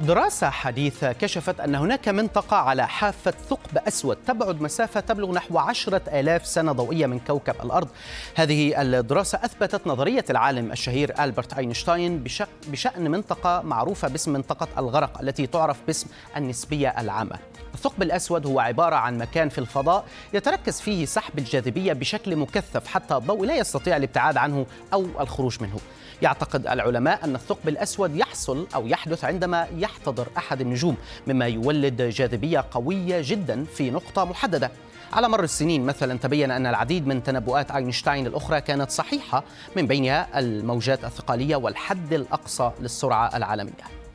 دراسة حديثة كشفت أن هناك منطقة على حافة ثقب أسود تبعد مسافة تبلغ نحو عشرة آلاف سنة ضوئية من كوكب الأرض. هذه الدراسة أثبتت نظرية العالم الشهير ألبرت أينشتاين بشأن منطقة معروفة باسم منطقة الغرق التي تعرف باسم النسبية العامة. الثقب الأسود هو عبارة عن مكان في الفضاء يتركز فيه سحب الجاذبية بشكل مكثف حتى الضوء لا يستطيع الابتعاد عنه أو الخروج منه. يعتقد العلماء أن الثقب الأسود يحصل أو يحدث عندما يحتضر أحد النجوم مما يولد جاذبية قوية جدا في نقطة محددة. على مر السنين مثلا تبين أن العديد من تنبؤات أينشتاين الأخرى كانت صحيحة من بينها الموجات الثقالية والحد الأقصى للسرعة العالمية.